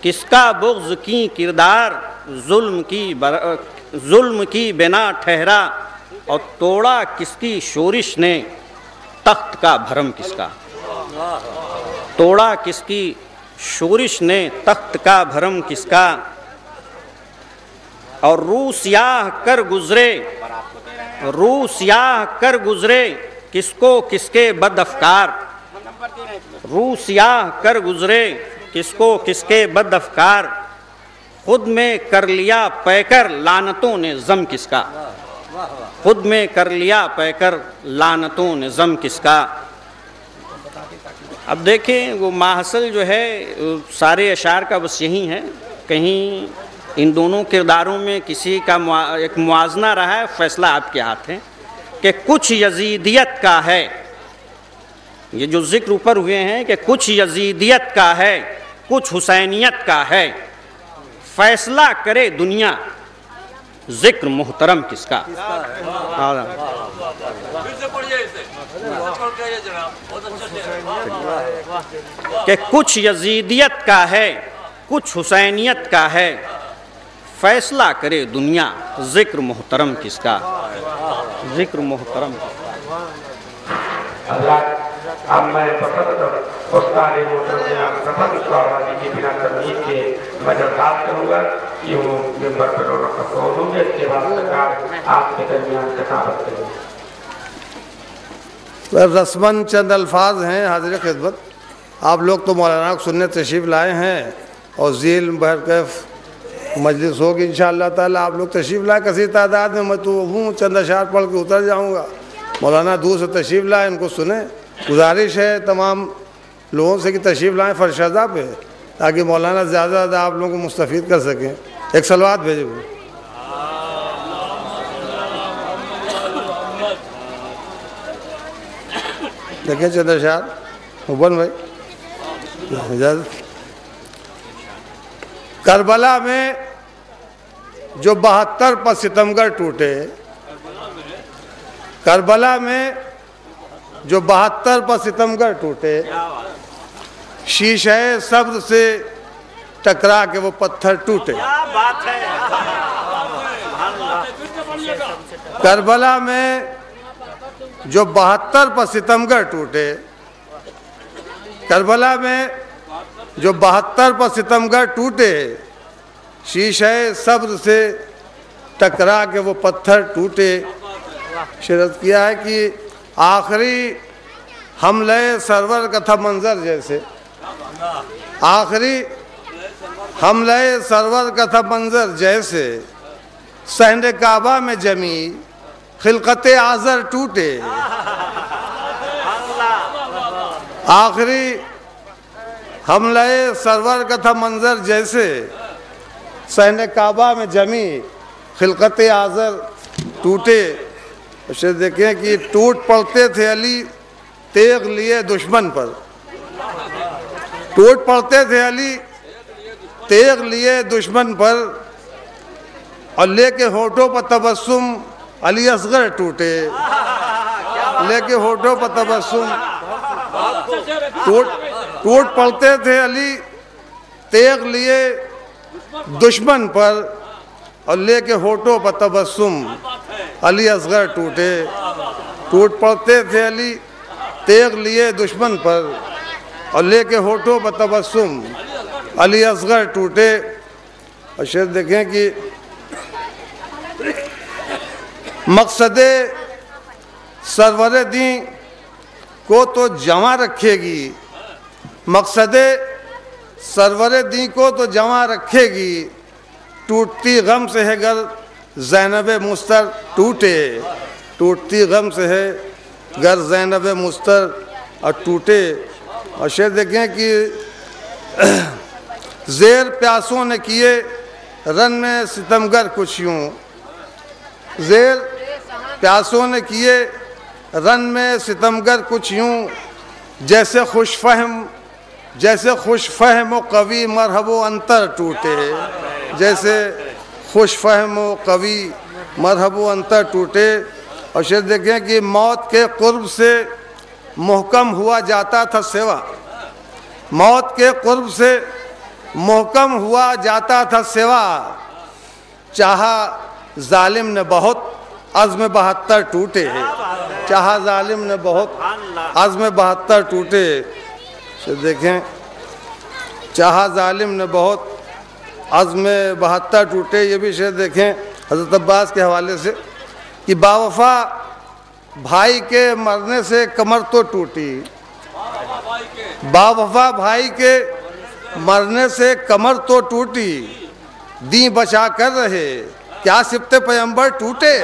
किसका बुग्ज की किरदार जुल्म की बर, जुल्म की बिना ठहरा? और तोड़ा किसकी शोरिश ने? तख्त का भरम किसका? तोड़ा किसकी शोरिश ने? तख्त का भरम किसका? और रूस याह कर गुजरे रूस याह कर गुजरे किसको किसके बद अफकार रूस याह कर गुजरे, किसको किसके बद अफकार खुद में कर लिया पैकर, लानतों ने जम किसका? खुद में कर लिया पैकर, लानतों ने जम किसका? अब देखें, वो माहसल जो है सारे अशार का बस यही है। कहीं इन दोनों किरदारों में किसी का एक मुआजना रहा है, फैसला आपके हाथ है। कि कुछ यजीदियत का है। ये जो ज़िक्र ऊपर हुए हैं कि कुछ यजीदियत का है, कुछ हुसैनियत का है। फैसला करे दुनिया, ज़िक्र मोहतरम किसका? कि कुछ यजीदियत का है, कुछ हुसैनियत का है। फैसला करे दुनिया ज़िक्र मोहतरम किसका? ज़िक्र मोहतरम रस्मन चंद अल्फाज हैं, हाजिर खिदमत। आप लोग तो मौलाना सुनने तशरीफ़ लाए हैं और झील बहरकैफ मजलिस होगी इन ताला। आप लोग तशरीफ़ लाए कसी तादाद में मैं तो हूँ, चंद अशार पढ़ के उतर जाऊँगा। मौलाना दूर से तशरीफ़ लाए उनको सुने। गुजारिश है तमाम लोगों से कि तशरीफ़ लाएँ फरशदा पे, ताकि मौलाना ज़्यादा ज़्यादा आप लोगों को मुस्तफ़ कर सकें। एक सलवात भेजे देखें चंद्रशार मुबन भाई। करबला में जो बहत्तर पर सितमगर टूटे करबला में जो बहत्तर पर सितमगर टूटे शीशे शब्द से टकरा के वो पत्थर टूटे। करबला में जो बहत्तर पर सितमगर टूटे करबला में जो बहत्तर पर सितमगर टूटे शीशे सब्र से टकरा के वो पत्थर टूटे। शरत किया है कि आखिरी हमले सरवर का था मंजर जैसे। आखिरी हमले सरवर का था मंजर जैसे। सहन काबा में जमी, खिलकत आज़र टूटे। आखिरी हमले सरवर का था मंजर जैसे। सहन काबा में जमी, खिलकत आज़र टूटे। उसे देखें कि टूट पड़ते थे अली, तेग लिए दुश्मन पर। टूट पड़ते थे अली, तेग लिए दुश्मन पर। और लेके होठों पर तबस्सुम, अली असगर टूटे। लेके होठों पर तबस्सुम, टूट टूट पड़ते थे अली, तेग लिए दुश्मन पर और ले के होठों पर तबस्सुम। अली असगर टूटे। टूट पड़ते थे अली। तेग लिए दुश्मन पर और ले के होठों पर तबस्सुम। अली असगर टूटे। और शेर देखें कि मकसद सरवर दी को तो जमा रखेगी। मकसद सरवर दी को तो जमा रखेगी। टूटती गम से है गर, जैनब मुस्तर टूटे। टूटती गम से है गर, जैनब मुस्तर और टूटे। और शेर देखें कि जेर प्यासों ने किए, रन में सितमगर कुछ यूँ जेर प्यासों ने किए, रन में सितमगर कुछ यूँ जैसे खुश फहम जैसे खुश फहम कवि मरहबो अंतर टूटे। जैसे खुश फहम कवि मरहबो अंतर टूटे। और शेर देखें कि मौत के कुर्ब से महकम हुआ जाता था सेवा। मौत के कुर्ब से महकम हुआ जाता था सेवा। चाहा जालिम ने बहुत अज़म बहत्तर टूटे। चाहा जालिम ने बहुत अज़म बहत्तर टूटे। से देखें, चाहा जालिम ने बहुत अज़म बहत्तर टूटे, ये भी शेर देखें, हज़रत अब्बास के हवाले से, कि बावफा भाई के मरने से कमर तो टूटी। बावफा भाई के मरने से कमर तो टूटी। दी बचा कर रहे, क्या सिपते पैम्बर टूटे?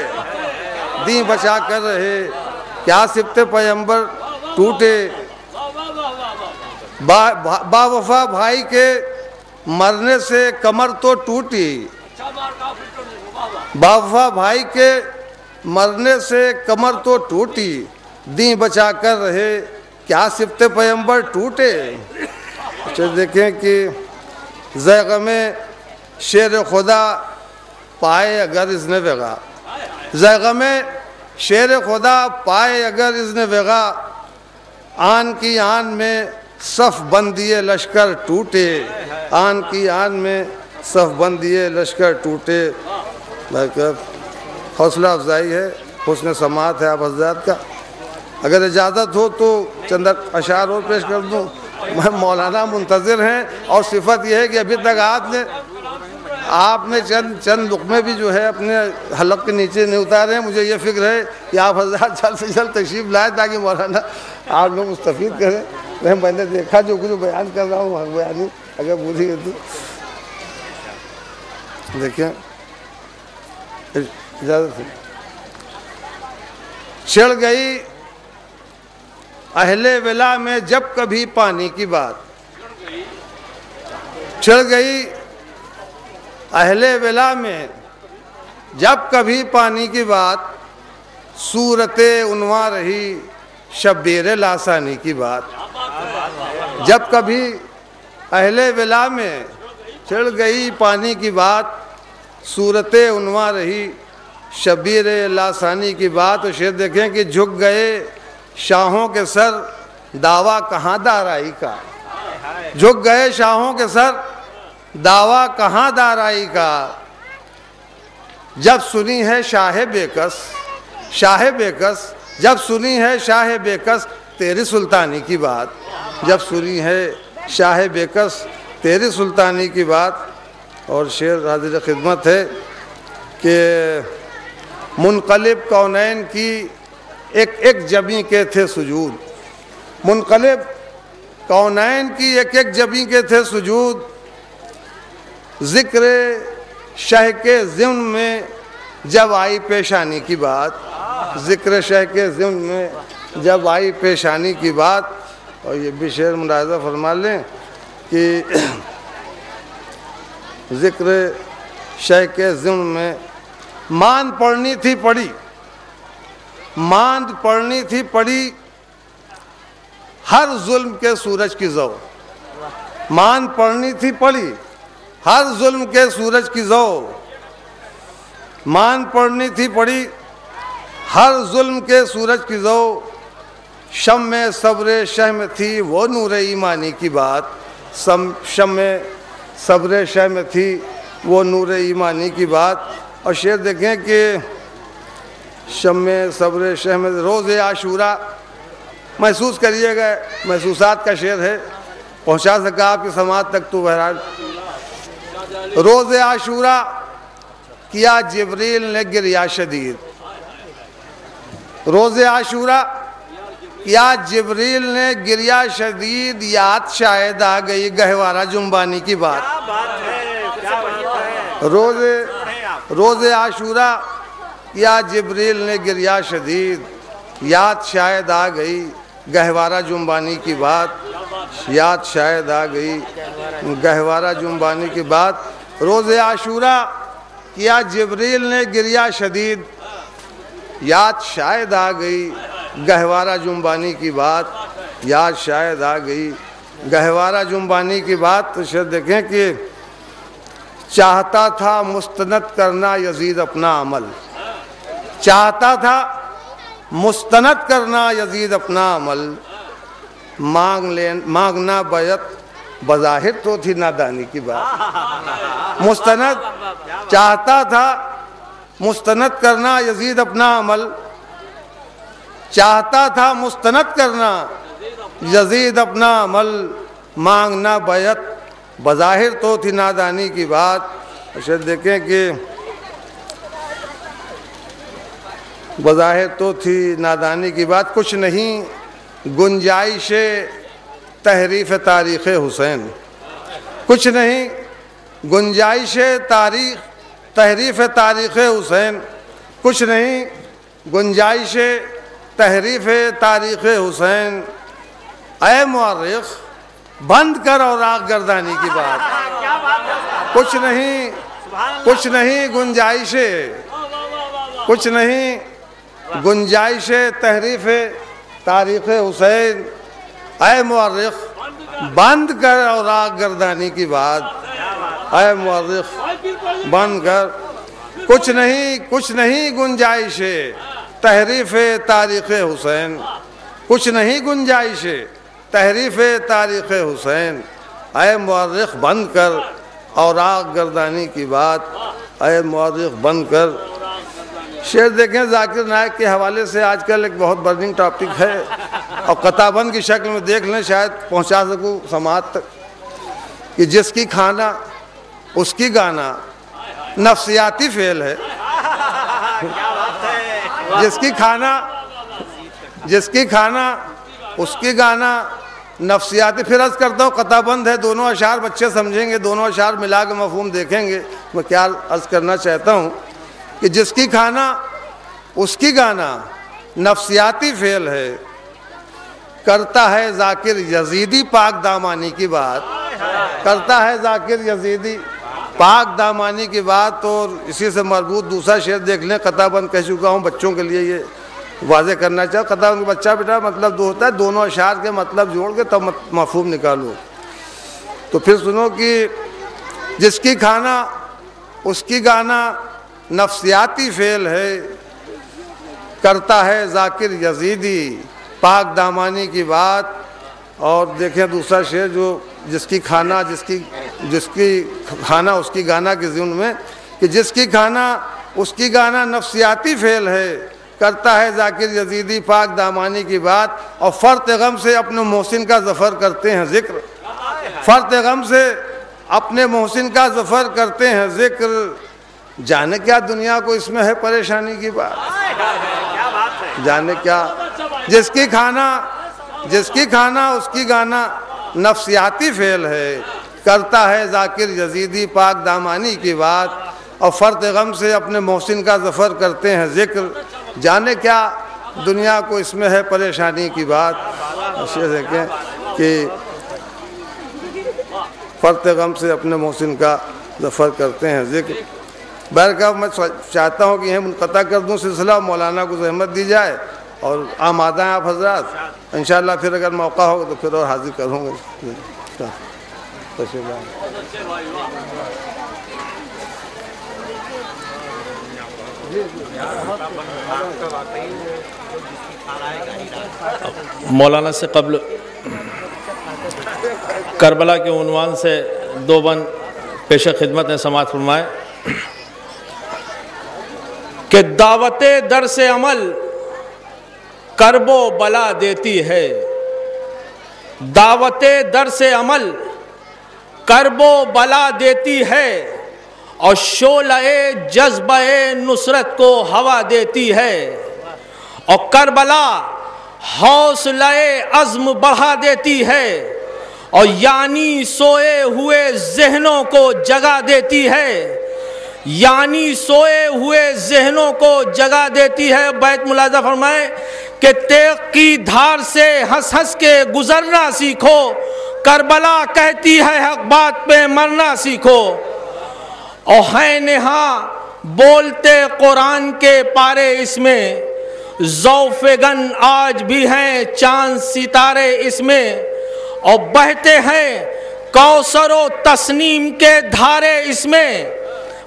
दी बचा कर रहे, क्या सिपते पैम्बर टूटे? बा, बा, बावफा भाई के मरने से कमर तो टूटी। बावफा भाई के मरने से कमर तो टूटी। दी बचा कर रहे क्या सिफ्ते पैम्बर टूटे। अच्छा देखें कि जैग में शेर खुदा पाए अगर इसने बेगा जैग में शेर खुदा पाए अगर इसने बेगा आन की आन में सफ बंदिए लश्कर टूटे। आन की आन में सफ बंदिए लश्कर टूटे। हौसला अफजाई है, हुसन समात है आप हजरात का। अगर इजाज़त हो तो चंद अशार और पेश कर दूँ। मैं मौलाना मुंतज़र हैं और सिफत यह है कि अभी तक आपने आपने चंद चंद लुकमे भी जो है अपने हलक के नीचे नहीं उतारे हैं। मुझे ये फ़िक्र है कि आप हजरात जल्द से जल्द तशरीफ़ लाए ताकि मौलाना आप लोग मुस्तफ़ करें। मैं मैंने देखा जो कुछ बयान कर रहा हूँ बयानी अगर बुरी है तो। देखिए इजाज़त चढ़ गई अहले वेला में जब कभी पानी की बात। चढ़ गई अहले वेला में जब कभी पानी की बात, सूरत उनवा रही शब्बीर लासानी की बात। जब कभी अहले विला में चढ़ गई पानी की बात, सूरत उनवा रही शबीर लासानी की बात और शेर देखें कि झुक गए शाहों के सर, दावा कहाँ दाराई का? झुक गए शाहों के सर, दावा कहाँ दाराई का? जब सुनी है शाह बेकस शाह बेकस जब सुनी है शाह बेकस, तेरी सुल्तानी की बात। जब सुनी है शाह बेकस, तेरी सुल्तानी की बात। और शेर हाजिर खिदमत है कि मुनकलब कौनैन की एक एक जबी के थे सुजूद। मुनकलब कौनैन की एक एक जबी के थे सुजूद। ज़िक्र शह के ज़िम्न में जब आई पेशानी की बात, ज़िक्र शह के ज़िम्न में जब आई पेशानी की बात, और ये भी शेर मुलाजा फरमा लें कि ज़िक्र शह के ज़िम्न में मान पढ़नी थी पढ़ी, मांद पढ़नी थी पढ़ी, हर जुल्म के सूरज की जो। मान पढ़नी थी पढ़ी, हर जुल्म के सूरज की जो। मान पढ़नी थी पड़ी, हर जुल्म के सूरज की जो शम में सब्र शह में थी वो नूर ईमानी की बात, सम शम में सब्र शह में थी वो नूर ईमानी की बात। और शेर देखें कि शम सब्र शह में रोज़ आशूरा, महसूस करिएगा, महसूसात का शेर है, पहुँचा सका आपकी समाज तक तो बहरहाल। रोज़ आशूरा किया जबरील ने गिरिया शदीद। रोज़ आशूरा किया जबरील ने गिरिया शदीद याद शायद आ गई गहवारा जुम्बानी की बात। रोज़ रोज़ आशूरा या जबरील ने गिरिया शदीद याद शायद आ गई गहवारा जुम्बानी की बात। याद शायद आ गई गहवारा जुम्बानी की बात। रोज़ आशूरा किया जबरील ने गिरिया शदीद। याद शायद आ गई गहवारा जुम्बानी की बात। याद शायद आ गई गहवारा जुम्बानी की बात तो शायद देखें कि चाहता था मुस्तनद करना यजीद अपना अमल। चाहता था मुस्तनद करना यजीद अपना अमल। मांग ले मांगना बैत बज़ाहिर तो थी नादानी की बात। मुस्तनद चाहता था मुस्तनद करना, यजीद अपना अमल। चाहता था मुस्तनद करना, यजीद अपना अमल। मांगना बैत बज़ाहिर तो थी नादानी की बात। अच्छा देखें कि बज़ाहिर तो थी नादानी की बात। कुछ नहीं, गुंजाइश तहरीफ तारीख़ हुसैन। कुछ नहीं गुंजाइश तारीख तहरीफ तारीख़ हुसैन। कुछ नहीं गुंजाइश तहरीफ तारीख़ हुसैन। अय मौरख बंद कर और आग गर्दानी की बात। कुछ नहीं कुछ नहीं गुंजाइश कुछ नहीं गुंजाइश तहरीफ तारीख़ हुसैन। अय मौरख बंद कर और आग गर्दानी की बात। अय मौरख बंद कर। कुछ नहीं कुछ नहीं गुंजाइश तहरीफ तारीख़ हुसैन। कुछ नहीं गुंजाइश तहरीफ तारीख़ हुसैन। अय मौरख बंद कर और आग गर्दानी की बात। अय मौरख बंद कर। शेर देखें, जाकिर नायक के हवाले से आजकल एक बहुत बर्निंग टॉपिक है। और कताबंद की शक्ल में देख लें, शायद पहुँचा सकूँ समाज तक कि जिसकी खाना, उसकी गाना नफ्सियाती फेल है। जिसकी खाना जिसकी खाना, उसकी गाना नफ्सियाती, फिर अर्ज़ करता हूँ, कताबंद है, दोनों अशार बच्चे समझेंगे, दोनों अशार मिला के मफहूम देखेंगे। मैं क्या अर्ज़ करना चाहता हूँ कि जिसकी खाना, उसकी गाना नफ्सियाती फेल है। करता है जाकिर यजीदी पाक दामानी की बात। करता है जाकिर यजीदी पाक दामानी की बात और इसी से मरबूत दूसरा शेर देख लें कताबंद कह चुका हूँ, बच्चों के लिए ये वाजे करना चाहो। कताबंद बच्चा बेटा मतलब दो होता है, दोनों अशार के मतलब जोड़ के तब तो मफहूम निकालो। तो फिर सुनो कि जिसकी खाना, उसकी गाना नफ्सियाती फेल है, करता है जाकिर यजीदी। पाक दामानी की बात और देखें दूसरा शेर जो जिसकी खाना जिसकी जिसकी खाना उसकी गाना के जुन में कि जिसकी खाना उसकी गाना नफसियाती फेल है करता है जाकिर यजीदी पाक दामानी की बात और फ़र्त गम से अपने मोहसिन का जफ़र करते हैं ज़िक्र। फ़र्त गम से अपने मोहसिन का जफ़र करते हैं ज़िक्र। जाने क्या दुनिया को इसमें है परेशानी की बात? जाने क्या जिसकी खाना जिसकी खाना, उसकी गाना नफसियाती फेल है। करता है जाकिर यजीदी पाक दामानी की बात। और फ़र्द गम से अपने मोहसिन का जफ़र करते हैं ज़िक्र। जाने क्या दुनिया को इसमें है परेशानी की बात। देखें कि फ़र्द गम से अपने मोहसिन का जफ़र करते हैं ज़िक्र। बैर मैं चाहता हूँ कि यह मुनक़ा कर दूँ सिलसिला। मौलाना को जहमत दी जाए। और आम आमादा हैं आप, हजरात। इन फिर अगर मौका होगा तो फिर और हाजिर करूँगा। मौलाना से कबल करबला के उनवान से दो बन पेश खिदमत ने समात फरमाए कि दावत दर से अमल करबो बला देती है। दावत दर से अमल करबो बला देती है। और शोलए जज्ब नुसरत को हवा देती है। और करबला हौसले अज़्म बढ़ा देती है। और यानी सोए हुए जहनों को जगा देती है। यानी सोए हुए जहनों को जगा देती है बैत मुलाजा फरमाए कि तेग की धार से हंस हंस के गुजरना सीखो। करबला कहती है हक बात पे मरना सीखो। और है नेहा, बोलते कुरान के पारे इसमें। जौफगन आज भी हैं, चाँद सितारे इसमें। और बहते हैं कौसरो तस्नीम के धारे इसमें।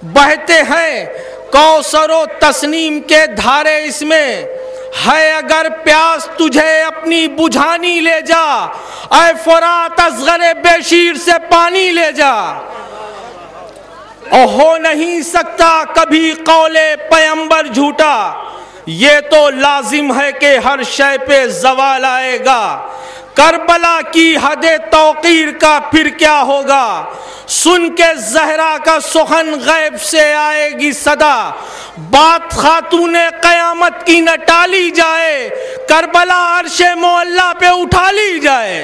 बहते हैं। कौसरो तस्नीम के धारे इसमें है, अगर प्यास तुझे अपनी बुझानी ले जा, ऐ फरात असगरे बेशीर से पानी ले जा। और हो नहीं सकता कभी कौले पैम्बर झूठा। ये तो लाजिम है कि हर शय पे जवाल आएगा करबला की हद तोकीर का फिर क्या होगा? सुन के जहरा का सुखन गैब से आएगी सदा। बात खातून कयामत की न टाली जाए, करबला अरश मोल्ला पे उठा ली जाए।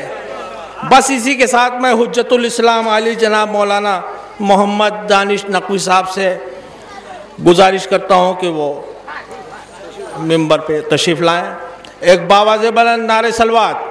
बस इसी के साथ मैं हजतुल इस्लाम अली जनाब मौलाना मोहम्मद दानिश नकवी साहब से गुजारिश करता हूँ कि वो मेंबर पे तशरीफ़ लाएँ। एक बाबा बुलंद नारे सलवात।